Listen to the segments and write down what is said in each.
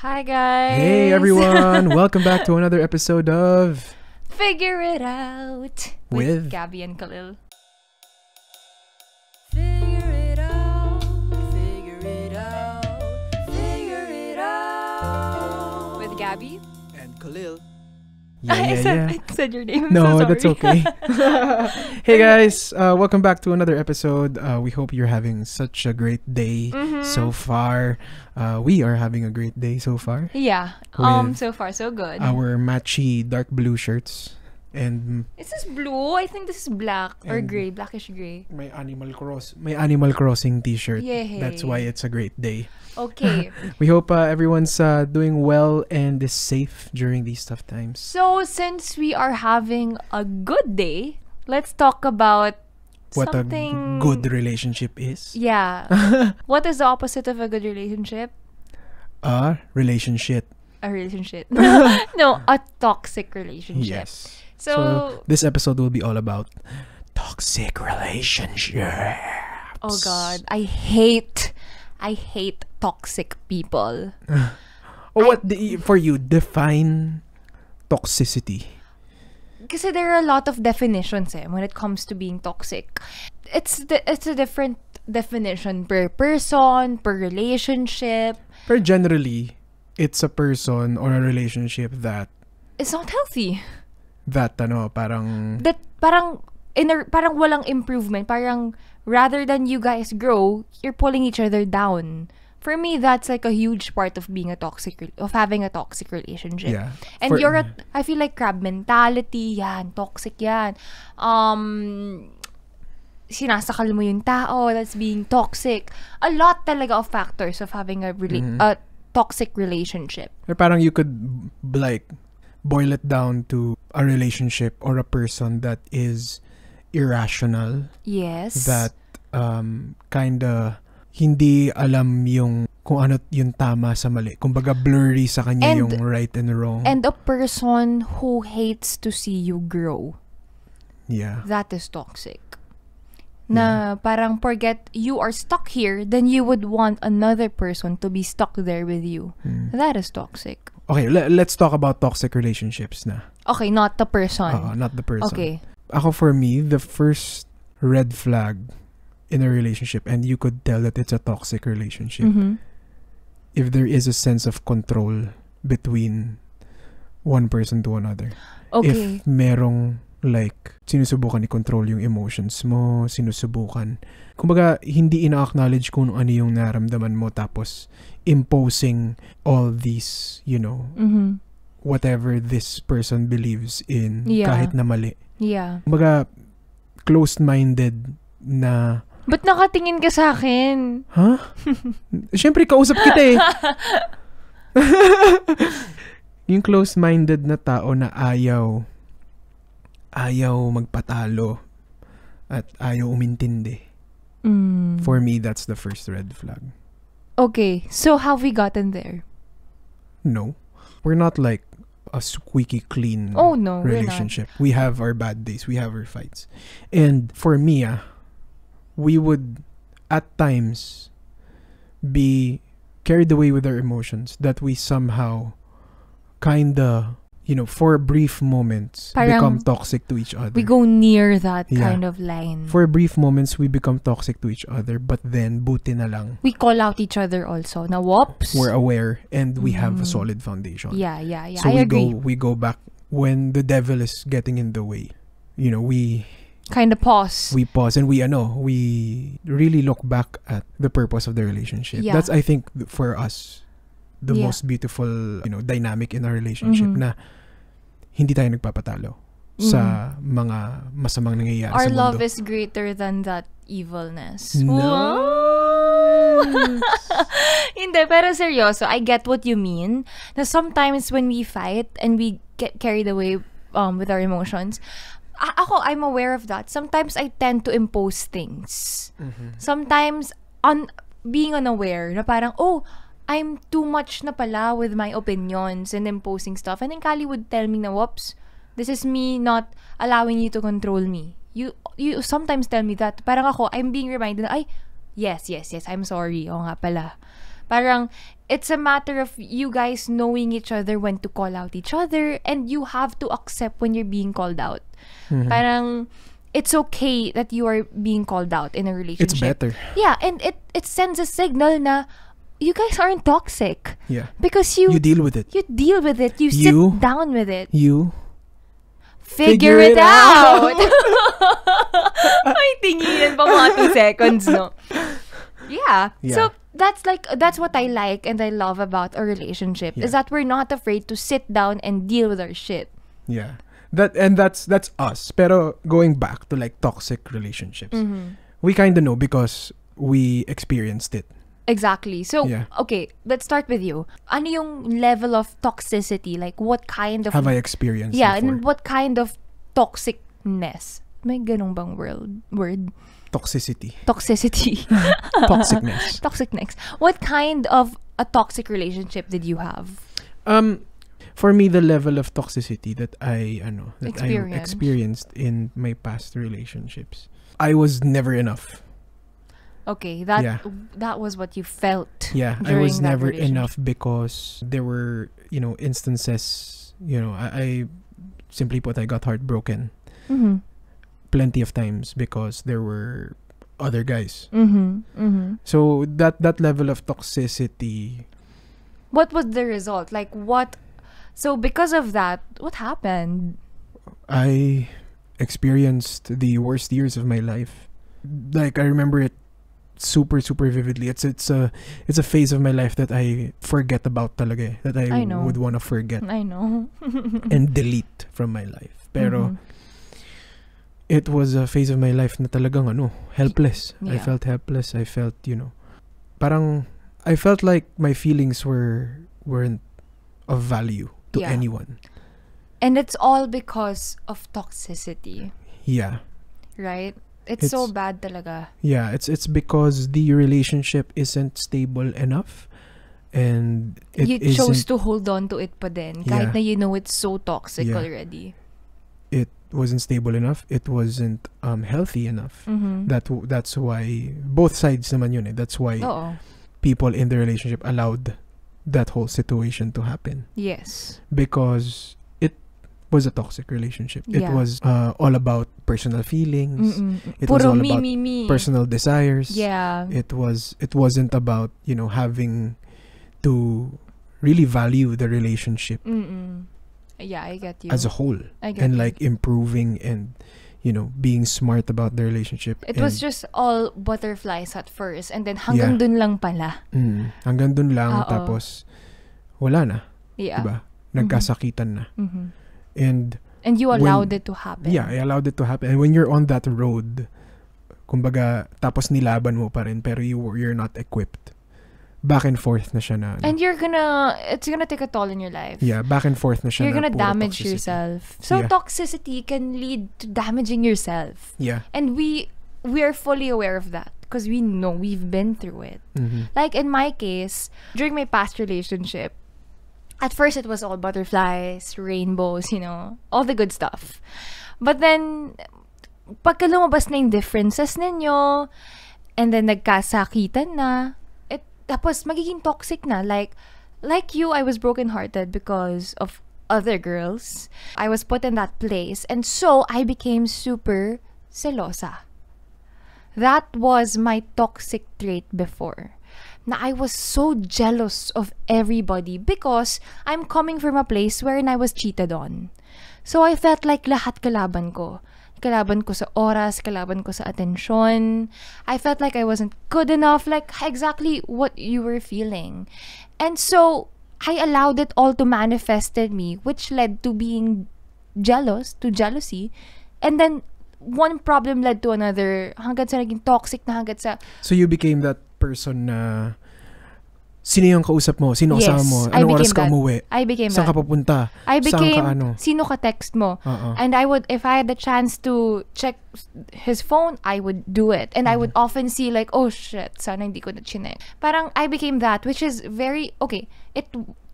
Hi guys. Hey everyone, welcome back to another episode of Figure it out With- Gabbi and Khalil. Figure it out, figure it out, figure it out. With Gabbi. And Khalil. Yeah, I yeah, said yeah. I said your name. I'm No, so that's okay. hey guys, uh, welcome back to another episode. Uh, we hope you're having such a great day Mhm. so far. Uh, we are having a great day so far. yeah. Um. So far, so good. Our matchy dark blue shirts and is this blue? I think this is black or gray, blackish gray. my Animal Cross, my Animal Crossing T-shirt. Yay. That's why it's a great day. Okay. We hope uh, everyone's uh, doing well and is safe during these tough times. so since we are having a good day, let's talk about What something. a good relationship is. Yeah. what is the opposite of a good relationship? A relationship. A relationship. no, a toxic relationship. Yes. So, this episode will be all about toxic relationships. oh god, I hate, I hate toxic people. Oh, what the, for you define toxicity? Because there are a lot of definitions eh, when it comes to being toxic. It's the, it's a different definition per person, per relationship. But generally, it's a person or a relationship that It's not healthy. that ano parang That parang inner parang walang improvement. Parang rather than you guys grow, you're pulling each other down. For me, that's like a huge part of being a toxic of having a toxic relationship. yeah. And For- you're a, I feel like crab mentality, yan, toxic yan. Um, sinasakal mo yung tao, that's being toxic. A lot talaga of factors of having a, rela- Mhm. a toxic relationship. or parang you could like boil it down to a relationship or a person that is irrational Yes. that um kinda hindi alam yung kung ano yung tama sa mali. Kumbaga blurry sa kanya And- yung right and wrong. And a person who hates to see you grow. yeah. That is toxic. Na parang forget you are stuck here, then you would want another person to be stuck there with you. Mm. That is toxic. Okay, le- let's talk about toxic relationships na. Okay, not the person. Oo, not the person. Okay. Ako for me, the first red flag in a relationship and you could tell that it's a toxic relationship Mhm. if there is a sense of control between one person to another. Okay. If merong like sinusubukan i-control yung emotions mo, sinusubukan. Kumbaga, hindi ina-acknowledge kung ano yung naramdaman mo tapos imposing all these, you know, Mhm. Whatever this person believes in Yeah. kahit na mali. Yeah. Kumbaga, closed-minded na, Ba't nakatingin ka sa akin? ha? Siyempre, kausap kita eh. yung closed-minded na tao na ayaw, ayaw magpatalo at ayaw umintindi. Mm. For me, that's the first red flag. Okay, so have we gotten there? No. We're not like a squeaky clean Oh no, relationship. We have our bad days. We have our fights. And for me, ah, we would at times be carried away with our emotions that we somehow kinda, you know, for brief moments Parang become toxic to each other. We go near that Yeah. kind of line. for brief moments we become toxic to each other, but then buti na lang we call out each other also. Na whoops. we're aware and we have a Mm. solid foundation. yeah, yeah, yeah. so I we agree. go we go back when the devil is getting in the way. You know, we Kind of pause. we pause and we ano, we really look back at the purpose of the relationship. Yeah. That's I think for us the Yeah. most beautiful, you know, dynamic in our relationship Mhm. na hindi tayo nagpapatalo sa mga masamang nangyayari Mm-hmm. Our sa love mundo. is greater than that evilness. No. Hindi, pero seryoso, I get what you mean. Na sometimes when we fight and we get carried away um, with our emotions, a- ako, I'm aware of that. Sometimes I tend to impose things. Mhm. Sometimes, on being unaware, na parang, oh, I'm too much na pala with my opinions and imposing stuff. And then Kali would tell me na, whoops, this is me not allowing you to control me. You you sometimes tell me that. Parang ako, I'm being reminded na, ay, yes, yes, yes, I'm sorry. Oo nga pala. Parang, it's a matter of you guys knowing each other when to call out each other and you have to accept when you're being called out. Mhm. Parang, it's okay that you are being called out in a relationship. It's better. Yeah, and it, it sends a signal na you guys aren't toxic. Yeah. Because you, You you, deal with it. You deal with it. You, You- sit down with it. You Figure, Figure it, it out. Ay, tinginan pa mga two seconds, no? Yeah. Yeah. So, that's like, that's what I like and I love about a relationship is that we're not afraid to sit down and deal with our shit. Yeah. That and that's that's us. Pero going back to like toxic relationships. Mm-hmm. We kind of know because we experienced it. Exactly. So, Yeah. okay, let's start with you. Ano yung level of toxicity? Like, what kind of... Have I experienced yeah, before? and what kind of toxicness? May ganong bang word? Word? Toxicity. Toxicity. Toxicness. Toxicness. What kind of a toxic relationship did you have? Um for me the level of toxicity that I ano that I experienced in my past relationships. I was never enough. Okay, that Yeah. that was what you felt. Yeah, I was never enough because there were, you know, instances, you know, I, I simply put I got heartbroken Mm-hmm. plenty of times because there were other guys. Mm-hmm. Mm-hmm. So that that level of toxicity What was the result? Like what? So because of that, what happened? I experienced the worst years of my life. Like I remember it super super vividly. It's it's a it's a phase of my life that I forget about talaga eh, that I, I know. would want to forget I know. and delete from my life. Pero Mhm. it was a phase of my life na talagang ano, helpless. I felt helpless. I felt, you know, parang I felt like my feelings were weren't of value to Yeah. anyone. and it's all because of toxicity, Yeah. right? It's, so It's- bad talaga. Yeah, it's it's because the relationship isn't stable enough and it you chose to hold on to it pa din. Kahit Yeah. na you know it's so toxic Yeah. already. it wasn't stable enough. It wasn't um healthy enough. Mm-hmm. That that's why both sides naman yun eh. That's why Oo. people in the relationship allowed that whole situation to happen Yes. because was a toxic relationship. It was uh, all about personal feelings, Mm-mm. It was all me, about me, me. personal desires. Yeah. It was it wasn't about, you know, having to really value the relationship Mm-mm. Yeah, I get you. as a whole I get and you. like improving and you know, being smart about the relationship. It was just all butterflies at first and then hanggang Yeah. dun lang pala. mm, hanggang dun lang Oo. tapos wala na, Yeah. 'di ba? Nagkasakitan na. Mhm. And And you When- allowed it to happen. Yeah, I allowed it to happen. And when you're on that road, kumbaga, tapos nilaban mo pa rin, pero you, you're not equipped. Back and forth na siya na. ano. And you're gonna, it's gonna take a toll in your life. yeah, back and forth na siya You're na gonna damage toxicity. yourself. So Yeah. toxicity can lead to damaging yourself. Yeah. And we we are fully aware of that because we know we've been through it. Mhm. Like in my case, during my past relationship, at first it was all butterflies, rainbows, you know, all the good stuff. But then, pagka lumabas na yung differences ninyo, and then nagkasakitan na, it, tapos magiging toxic na. Like, like you, I was brokenhearted because of other girls. I was put in that place. And so, I became super celosa. That was my toxic trait before. Na I was so jealous of everybody because I'm coming from a place wherein I was cheated on. So I felt like lahat kalaban ko. Kalaban ko sa oras, kalaban ko sa atensyon. I felt like I wasn't good enough, like exactly what you were feeling. And so I allowed it all to manifest in me, which led to being jealous, to jealousy. And then one problem led to another hanggang sa naging toxic na hanggang sa So you became that person na sino yung kausap mo? Sino kasama Yes, mo? I Anong oras ka that. umuwi? I became Saan that. ka papunta? I Saan became ka ano? sino ka text mo. Oo. And I would, if I had the chance to check his phone, I would do it. And I would Mm-hmm. often see like, oh shit, sana hindi ko na chinek. Parang I became that, which is very, okay, it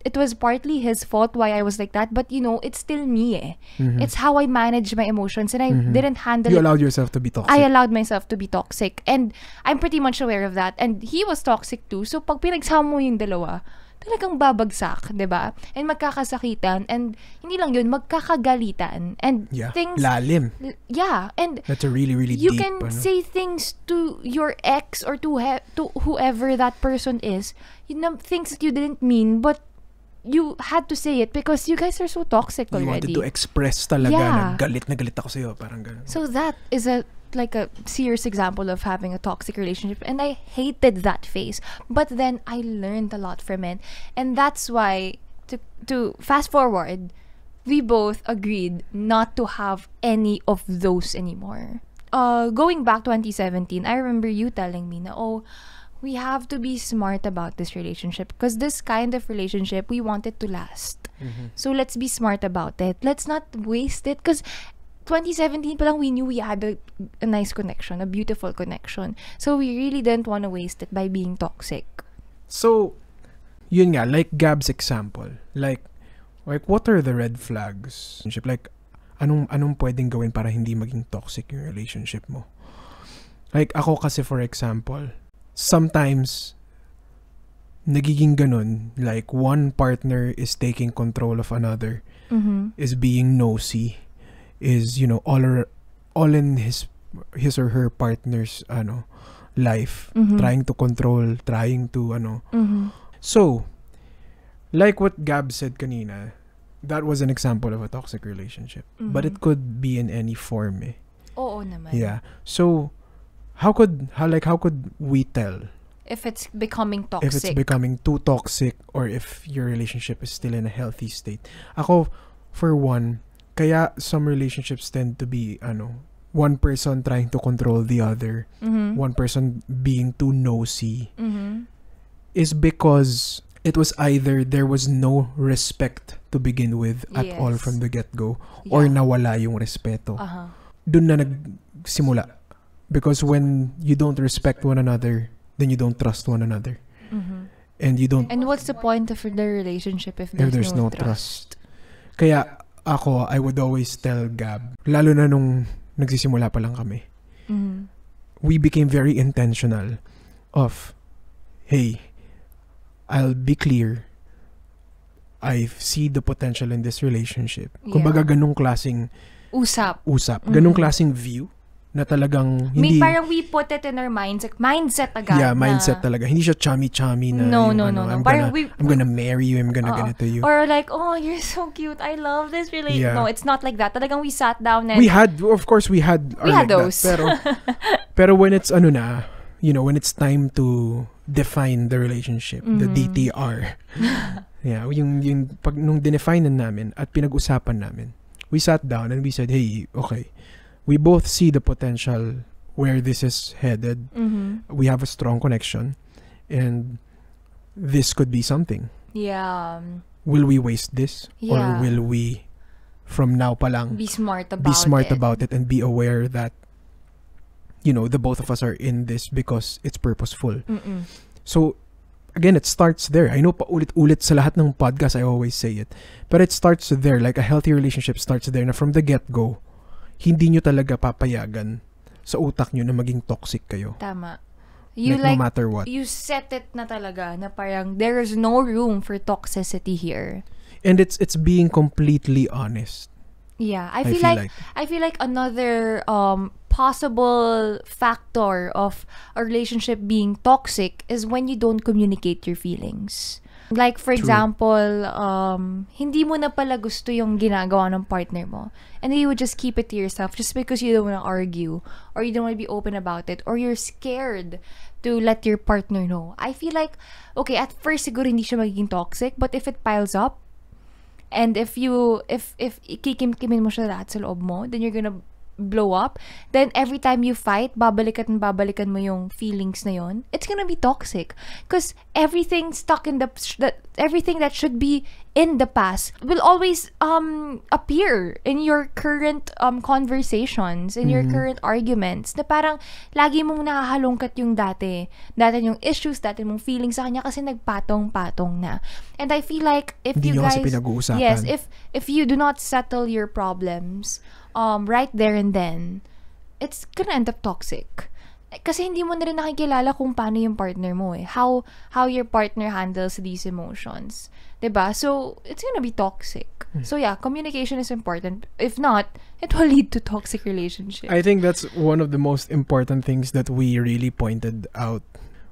it was partly his fault why I was like that, but you know, it's still me eh. Mhm. It's how I manage my emotions and I Mhm. didn't handle You it allowed yourself to be toxic. I allowed myself to be toxic. And I'm pretty much aware of that. And he was toxic too. So, pag pinagsama mo yung dalawa, talagang babagsak, 'di ba? And magkakasakitan. And hindi lang yun, magkakagalitan. And yeah. things... Lalim. l- Yeah. And That's a really, really you deep. can ano. say things to your ex or to he- to whoever that person is. You know, things that you didn't mean, but you had to say it because you guys are so toxic you wanted to express talaga Yeah. na galit na galit ako sa'yo. Parang ganun. So that is a like a serious example of having a toxic relationship and I hated that phase. But then I learned a lot from it. And that's why to to fast forward, we both agreed not to have any of those anymore. Uh going back 2017, I remember you telling me na oh we have to be smart about this relationship because this kind of relationship we want it to last. Mhm. So let's be smart about it. Let's not waste it because 2017 pa lang we knew we had a, a nice connection, a beautiful connection. So we really didn't want to waste it by being toxic. So, yun nga, like Gab's example, like, like what are the red flags? Like, anong, anong pwedeng gawin para hindi maging toxic yung relationship mo? Like, ako kasi for example, sometimes, nagiging ganun, like, one partner is taking control of another, Mm-hmm. is being nosy, is, you know, all, ar- all in his, his or her partner's, ano, life, Mhm. trying to control, trying to, ano, Mm-hmm. So, like what Gab said kanina, that was an example of a toxic relationship. But it could be in any form eh. Oo naman. Yeah. So, how could, how like, how could we tell If it's becoming toxic. if it's becoming too toxic or if your relationship is still in a healthy state? Ako, for one, kaya some relationships tend to be, ano, one person trying to control the other, mm-hmm. one person being too nosy, Mm-hmm. is because it was either there was no respect to begin with at all from the get-go or Yeah. nawala yung respeto. Uh-huh. Doon na nagsimula. Because when you don't respect one another, then you don't trust one another. Mm-hmm. And you don't, And what's the point of the relationship if if there's, there's no, no, trust. Kaya ako, I would always tell Gab, lalo na nung nagsisimula pa lang kami, Mm-hmm. we became very intentional of, hey, I'll be clear. I see the potential in this relationship. Kumbaga Yeah. ganung klasing Usap. usap, ganung Mhm. klasing view na talagang May hindi parang we put it in our minds, like mindset agad. yeah, na- mindset talaga. Hindi siya chummy-chummy na No, yung no, ano, no, no. I'm Parang gonna, we- I'm gonna marry you, I'm gonna Oo. ganito you. Or like, oh, you're so cute. I love this relationship. Yeah. No, it's not like that. Talagang we sat down and we had, of course, we had, We had like that. those. Pero, pero when it's ano na, you know, when it's time to define the relationship, the Mhm. DTR, yeah, yung, yung, pag, nung dinefine na namin at pinag-usapan namin, we sat down and we said, hey, okay, we both see the potential where this is headed. Mhm. We have a strong connection and this could be something. yeah, Will we waste this? Or will we, from now pa lang, be smart about be smart it. about it and be aware that you know the both of us are in this because it's purposeful Mm-mm. so again it starts there i know paulit-ulit sa lahat ng podcast i always say it but it starts there like a healthy relationship starts there na from the get-go hindi nyo talaga papayagan sa utak nyo na maging toxic kayo Tama. You like, like, no matter what you set it na talaga na parang there is no room for toxicity here. and it's it's being completely honest Yeah, i, I feel, feel like, I feel like another um possible factor of a relationship being toxic is when you don't communicate your feelings. Like for True. example, um hindi mo na pala gusto yung ginagawa ng partner mo. And then you would just keep it to yourself just because you don't want to argue or you don't want to be open about it or you're scared to let your partner know. I feel like okay, at first siguro hindi siya magiging toxic, but if it piles up And if you, if, if ikikimkimin mo siya lahat sa loob mo, then you're gonna blow up, then every time you fight, babalikan and babalikan mo yung feelings na yon, it's gonna be toxic. Because everything stuck in the, that everything that should be in the past will always um appear in your current um conversations, in your current arguments, na parang lagi mong nakahalungkat yung dati. Dati yung issues, dati mong feelings sa kanya kasi nagpatong-patong na. And I feel like if Hindi you guys... Yes, if if you do not settle your problems um right there and then, it's gonna end up toxic. Kasi hindi mo na rin nakikilala kung paano yung partner mo eh. How how your partner handles these emotions. ba? So, it's gonna be toxic. Hmm. So yeah, communication is important. If not, it will lead to toxic relationship. I think that's one of the most important things that we really pointed out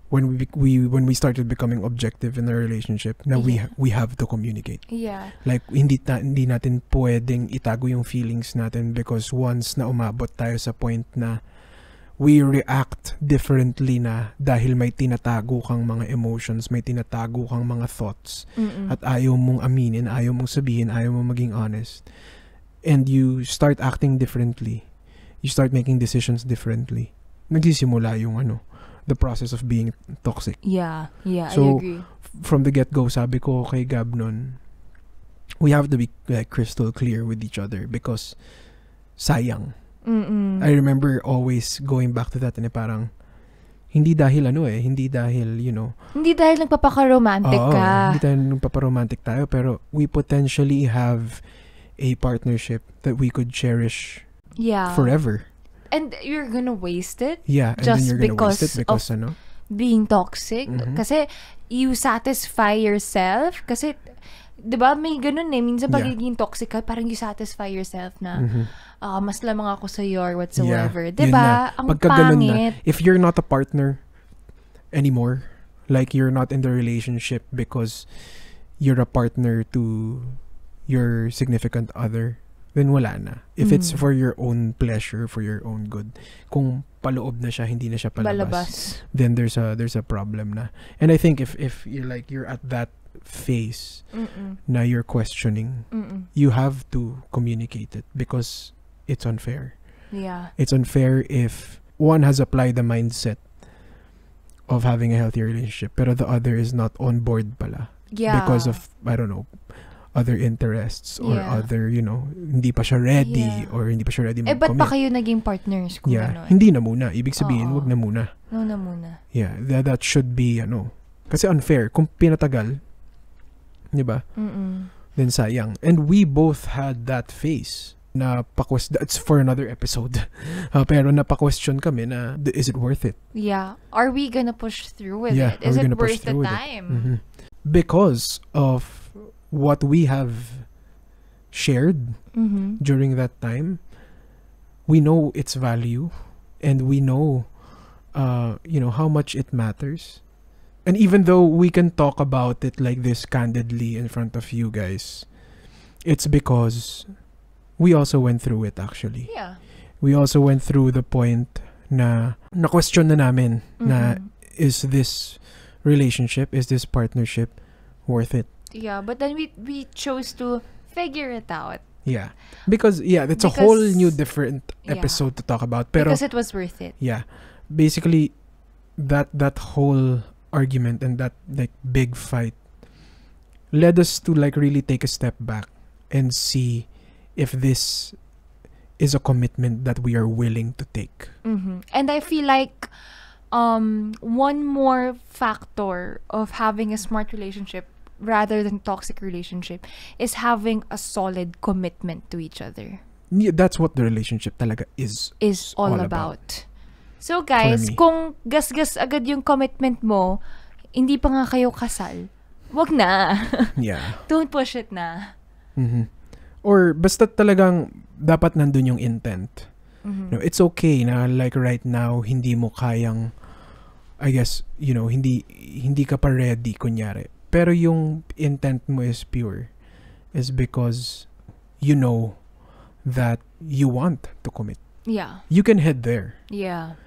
when we we when we started becoming objective in our relationship na we Yeah. we have to communicate. yeah. Like hindi ta- hindi natin pwedeng itago yung feelings natin because once na umabot tayo sa point na we react differently na dahil may tinatago kang mga emotions, may tinatago kang mga thoughts Mm-mm. at ayaw mong aminin, ayaw mong sabihin, ayaw mong maging honest. And you start acting differently. You start making decisions differently. Nagsisimula yung ano, the process of being toxic. yeah, yeah, I So, agree. From the get-go, sabi ko kay Gab nun, we have to be like crystal clear with each other because sayang. Mm-mm. I remember always going back to that and parang hindi dahil ano eh, hindi dahil, you know, Hindi dahil nagpapaka-romantic Oo, ka. Hindi tayo nung paparomantic tayo, pero we potentially have a partnership that we could cherish Yeah. forever. And you're gonna waste it Yeah, Just then you're gonna waste because it because ano? being toxic. Mhm. Kasi you satisfy yourself. Kasi, di ba, may ganun eh. Minsan Yeah. toxic ka, parang you satisfy yourself na, Mhm. ah, mas lamang ako sa or whatsoever. Yeah, Di ba? Ang Pagka ganun na. If you're not a partner anymore, like you're not in the relationship because you're a partner to your significant other, then wala na. If it's Mm. for your own pleasure, for your own good, kung paloob na siya, hindi na siya palabas. Balabas. then there's a there's a problem na. And I think if if you're like you're at that phase Mm-mm. na you're questioning, Mm-mm. you have to communicate it because it's unfair. Yeah. It's unfair if one has applied the mindset of having a healthy relationship pero the other is not on board pala Yeah. because of I don't know other interests or Yeah. other, you know, hindi pa siya ready Yeah. or hindi pa siya ready Eh, ba't mag-commit. pa kayo naging partners kung yeah, gano'n? hindi na muna. Ibig sabihin, Oo. wag na muna. No na muna. Yeah, that, that should be, ano, kasi unfair. Kung pinatagal, di ba, Mm-mm. then sayang. And we both had that phase na pa-question, that's for another episode. Uh, pero napaka-question kami na, "D- is it worth it? Yeah. Are we gonna push through with Yeah, it? Is it worth the with it? time? Mhm. Because of what we have shared Mm-hmm. during that time, we know its value and we know, uh, you know, how much it matters. And even though we can talk about it like this candidly in front of you guys, it's because we also went through it actually. Yeah. We also went through the point na na-question na namin na Mm-mm. is this relationship, is this partnership worth it? Yeah, but then we we chose to figure it out Yeah. Because yeah, it's a whole new different Yeah. episode to talk about. Pero because it was worth it. yeah. Basically that that whole argument and that like big fight led us to like really take a step back and see if this is a commitment that we are willing to take. hmm And I feel like um one more factor of having a smart relationship rather than toxic relationship is having a solid commitment to each other. Yeah, that's what the relationship talaga is. Is all, all about. So guys, kung gasgas agad yung commitment mo, hindi pa nga kayo kasal, wag na. Yeah. Don't push it na. Mhm. Or basta talagang dapat nandun yung intent. Mhm. No, it's okay na like right now hindi mo kayang I guess, you know, hindi hindi ka pa ready kunyari. Pero yung intent mo is pure is because you know that you want to commit. Yeah. You can head there. Yeah.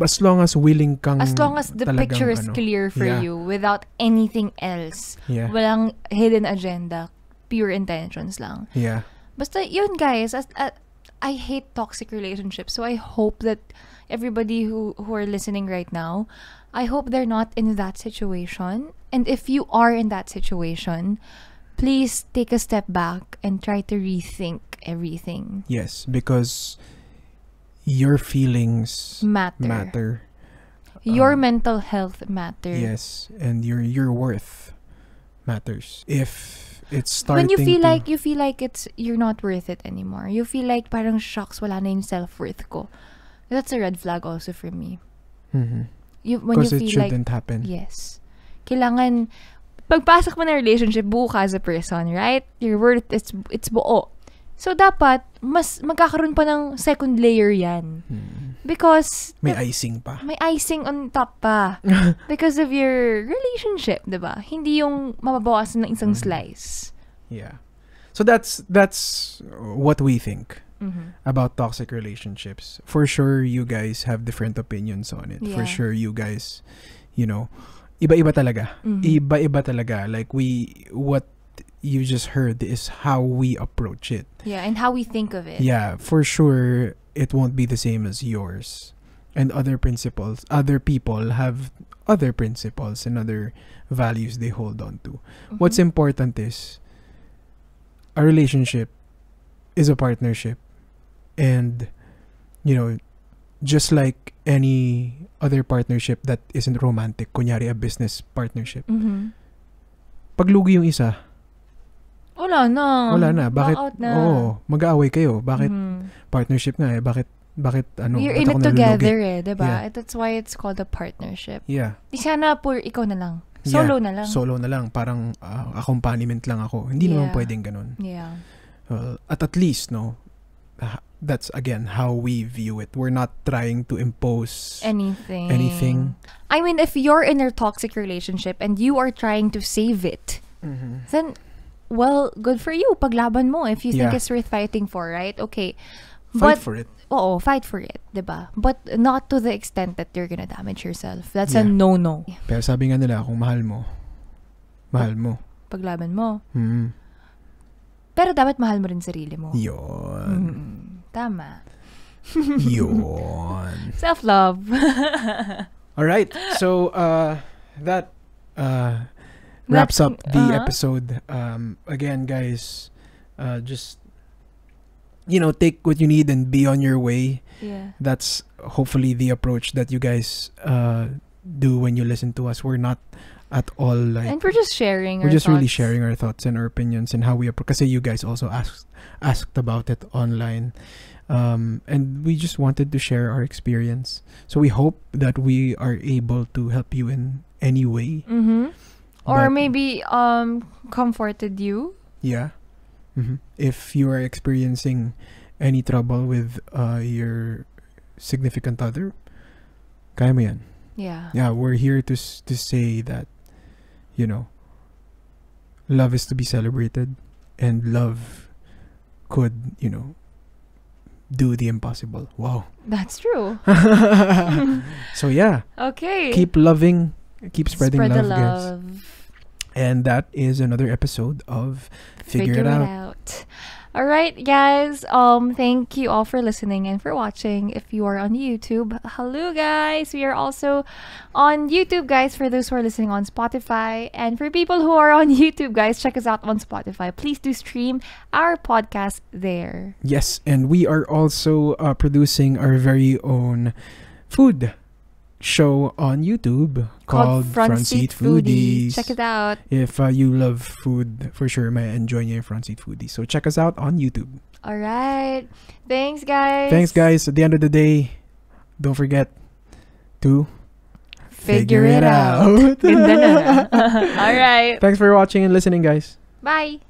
As long as willing kang As long as the picture is ano, clear for yeah. you without anything else. Yeah. Walang hidden agenda. Pure intentions lang. Yeah. Basta yun guys, as, a- I hate toxic relationships. So I hope that everybody who who are listening right now, I hope they're not in that situation. And if you are in that situation, please take a step back and try to rethink everything. Yes, because your feelings Matter. matter. Your Um, mental health matter. Yes, and your your worth matters. If it's starting when you feel like you feel like it's you're not worth it anymore. You feel like parang shocks wala na yung self-worth ko. That's a red flag also for me. Mhm. You when you because it feel like shouldn't happen. yes. Kailangan pagpasok mo na relationship, buo ka as a person, right? Your worth it's it's buo. So dapat mas magkakaroon pa ng second layer 'yan. Mhm. Because May icing pa. may icing on top pa because of your relationship, 'di ba? Hindi yung mababawasan ng isang Mm. slice. Yeah. So that's that's what we think Mhm. about toxic relationships. For sure you guys have different opinions on it. For sure you guys, you know, iba-iba talaga. Mhm. Iba-iba talaga. Like we what you just heard is how we approach it. Yeah, and how we think of it. Yeah, for sure it won't be the same as yours. And other principles, other people have other principles and other values they hold on to. Mhm. What's important is a relationship is a partnership. And you know, just like any other partnership that isn't romantic, kunyari a business partnership. Mhm. Pag lugi yung isa, Wala na. wala na. Bakit? Back out na. Oo, mag-aaway kayo. Bakit Mhm. partnership nga eh? Bakit bakit ano? You're in it nalulugi? together eh, diba? Yeah. That's why it's called a partnership. Yeah. Di sana pur ikaw na lang. Solo na lang. Solo na lang. Parang ah, accompaniment lang ako. Hindi naman Yeah. pwedeng ganun. yeah. Well, at at least, no, that's again how we view it. We're not trying to impose Anything. anything. I mean, if you're in a toxic relationship and you are trying to save it, Mhm. then, well, good for you. Paglaban mo if you think Yeah. it's worth fighting for, right? Okay. Fight but, for it. oo, fight for it, diba? But not to the extent that you're gonna damage yourself. That's a Yeah. no-no. Pero sabi nga nila, kung mahal mo, mahal mo. Paglaban mo. Mm. Pero dapat mahal mo rin sarili mo. Yun. Mm, tama. Yun. Self-love. All right. So uh, that uh, wraps up the uh-huh. episode. Um, again, guys, uh, just you know, take what you need and be on your way. yeah. That's hopefully the approach that you guys uh, do when you listen to us. We're not at all like And we're just sharing we're just really sharing our thoughts and our opinions and how we approach. Because you guys also asked asked about it online, um, and we just wanted to share our experience. So we hope that we are able to help you in any way. Mm-hmm. Or maybe um comforted you. Yeah. hmm If you are experiencing any trouble with uh, your significant other, kaya mo yan. Yeah. Yeah, we're here to to say that, you know, love is to be celebrated, and love could, you know, do the impossible. Wow. That's true. so yeah, Okay. keep loving, keep spreading Spread love, love. And that is another episode of Figure, It Out. All right, guys. Um, thank you all for listening and for watching. If you are on YouTube, hello, guys. We are also on YouTube, guys. For those who are listening on Spotify, and for people who are on YouTube, guys, check us out on Spotify. Please do stream our podcast there. Yes, and we are also uh, producing our very own food show on YouTube called, Front, Seat Foodies. Check it out. If uh, you love food, for sure, may enjoy your Front Seat Foodies. So check us out on YouTube. All right. Thanks, guys. Thanks, guys. At the end of the day, don't forget to Figure, it out. Ganda na. All right. Thanks for watching and listening, guys. Bye.